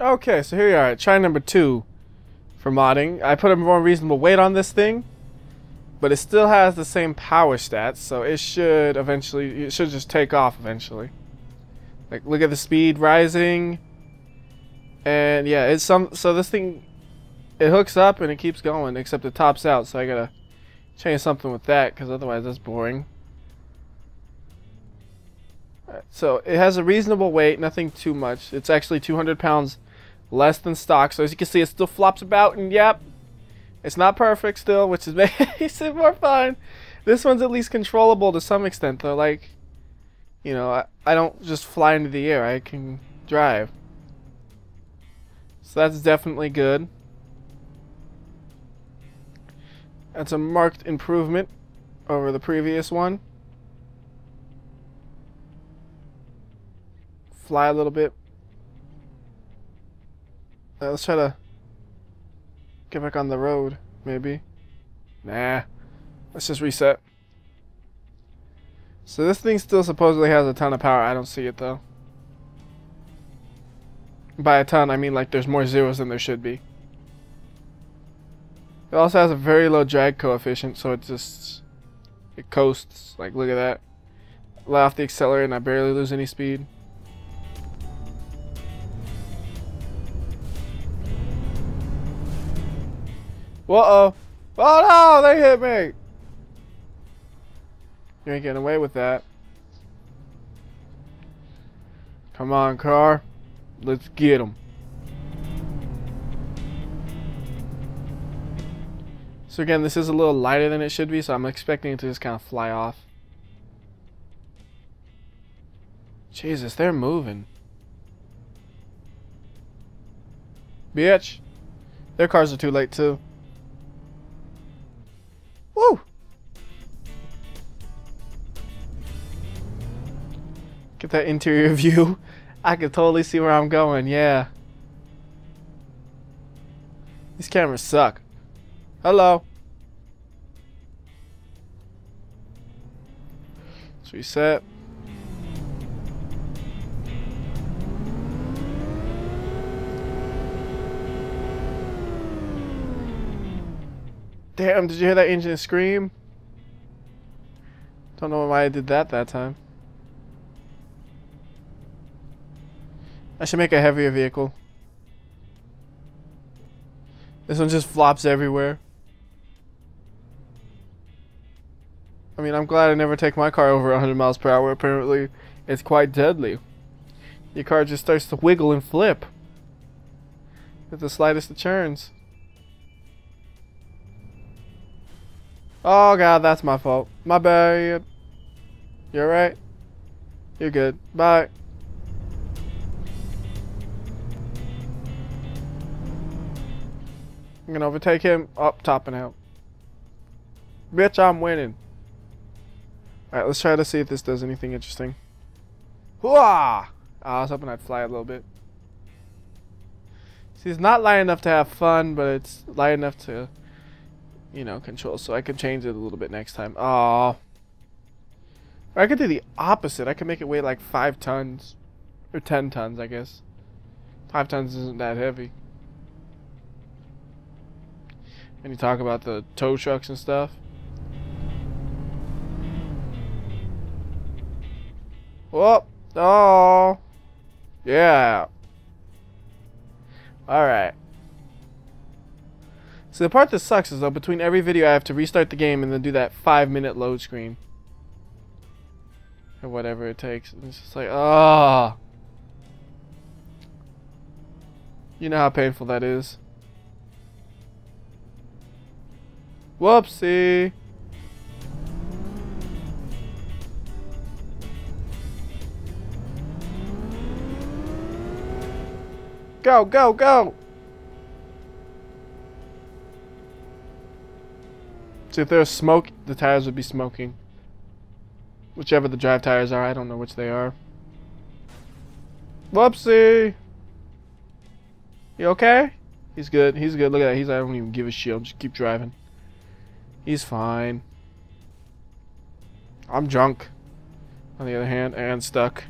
Okay, so here we are. Try number two for modding. I put a more reasonable weight on this thing, but it still has the same power stats, so it should eventually, it should just take off eventually. Like, look at the speed rising, and yeah, it's some, so this thing, it hooks up and it keeps going, except it tops out, so I gotta change something with that, because otherwise that's boring. So it has a reasonable weight, nothing too much. It's actually 200 pounds less than stock. So as you can see, it still flops about, and yep, it's not perfect still, which is makes it more fun. This one's at least controllable to some extent, though. Like, you know, I, I don't just fly into the air. I can drive. So that's definitely good. That's a marked improvement over the previous one. Fly a little bit uh, let's try to get back on the road, maybe. Nah. Let's just reset. So this thing still supposedly has a ton of power. I don't see it though. By a ton, I mean like there's more zeros than there should be. It also has a very low drag coefficient, so it just it coasts. Like look at that. Let off the accelerator and I barely lose any speed. Uh-oh. Oh no, they hit me. You ain't getting away with that. Come on, car. Let's get them. So again, this is a little lighter than it should be, so I'm expecting it to just kind of fly off. Jesus, they're moving. Bitch. Their cars are too late, too. Woo! Get that interior view. I can totally see where I'm going, yeah. These cameras suck. Hello. Let's reset. Damn, did you hear that engine scream? Don't know why I did that that time. I should make a heavier vehicle. This one just flops everywhere. I mean, I'm glad I never take my car over 100 miles per hour. Apparently, it's quite deadly. Your car just starts to wiggle and flip. With the slightest of turns. Oh god, that's my fault. My bad. You alright? You're good. Bye. I'm gonna overtake him. Up, top and out. Bitch, I'm winning. Alright, let's try to see if this does anything interesting. Hooah! Oh, I was hoping I'd fly a little bit. See, it's not light enough to have fun, but it's light enough to you know, control. So I can change it a little bit next time. Oh. I could do the opposite. I could make it weigh like 5 tons. Or 10 tons, I guess. 5 tons isn't that heavy. And you talk about the tow trucks and stuff. Whoop. Oh. Yeah. Alright. So the part that sucks is though between every video I have to restart the game and then do that five minute load screen. Or whatever it takes. It's just like, ah. Oh. You know how painful that is. Whoopsie. Go, go, go! So if there's smoke, the tires would be smoking. Whichever the drive tires are, I don't know which they are. Whoopsie! You okay? He's good. He's good. Look at that. He's I don't even give a shit. I'll Just keep driving. He's fine. I'm drunk. On the other hand, and stuck.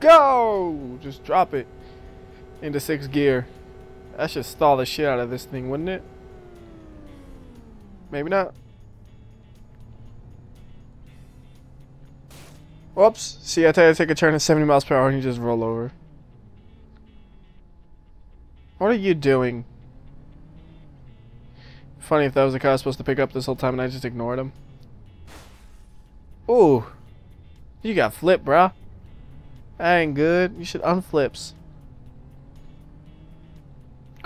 go! Just drop it into sixth gear. That should stall the shit out of this thing, wouldn't it? Maybe not. Whoops. See, I tell you to take a turn at 70 miles per hour and you just roll over. What are you doing? Funny if that was the car I was supposed to pick up this whole time and I just ignored him. Ooh. You got flip, bruh. That ain't good. You should unflips.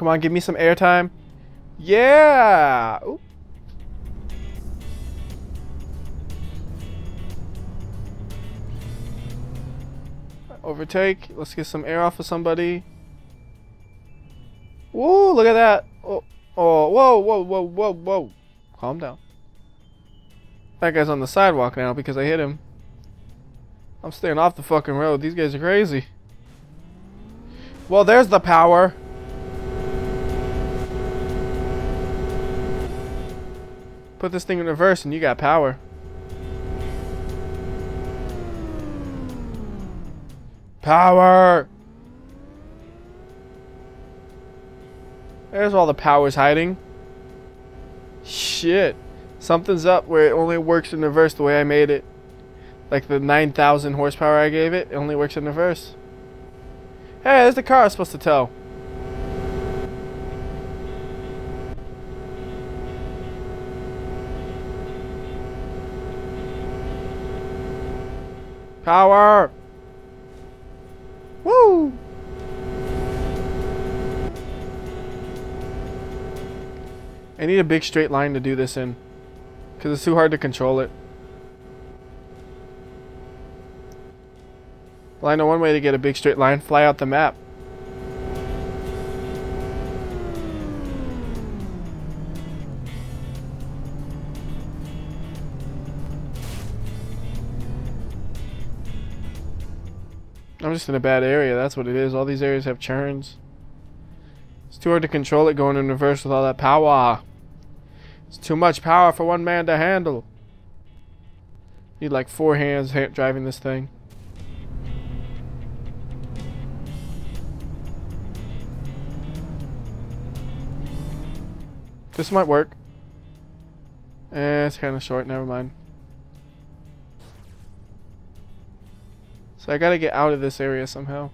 Come on, give me some airtime. Yeah! Ooh. Overtake. Let's get some air off of somebody. Whoa, look at that. Oh, oh, whoa, whoa, whoa, whoa, whoa. Calm down. That guy's on the sidewalk now because I hit him. I'm staying off the fucking road. These guys are crazy. Well, there's the power. Put this thing in reverse and you got power. Power! There's all the powers hiding. Shit. Something's up where it only works in reverse the way I made it. Like the 9,000 horsepower I gave it, it only works in reverse. Hey, there's the car I was supposed to tow. Power! Woo! I need a big straight line to do this in. Because it's too hard to control it. Well, I know one way to get a big straight line. Fly out the map. I'm just in a bad area, that's what it is. All these areas have churns. It's too hard to control it going in reverse with all that power. It's too much power for one man to handle. Need like four hands driving this thing. This might work. Eh, it's kind of short, never mind. So I gotta get out of this area somehow.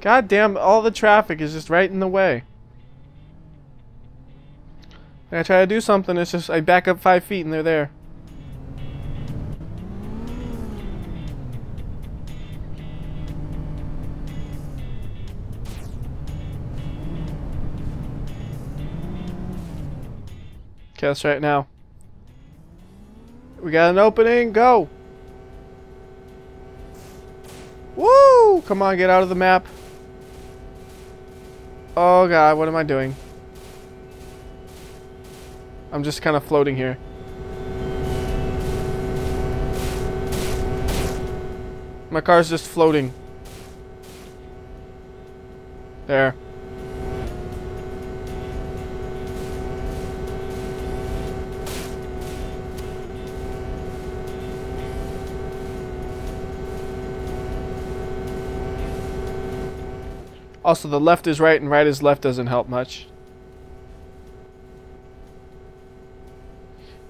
God damn, all the traffic is just right in the way. When I try to do something, it's just I back up five feet and they're there. Okay, right now. We got an opening, go! Woo! Come on, get out of the map. Oh god, what am I doing? I'm just kind of floating here. My car's just floating. There. Also, the left is right and right is left doesn't help much.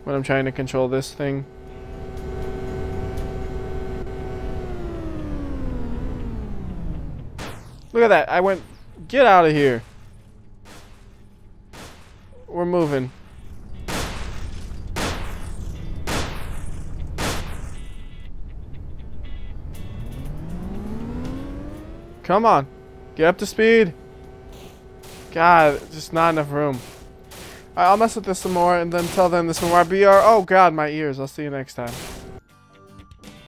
When I'm trying to control this thing. Look at that. I went... Get out of here. We're moving. Come on. Get up to speed. God, just not enough room. Right, I'll mess with this some more and then tell them this one WhyBeAre. Oh God, my ears. I'll see you next time.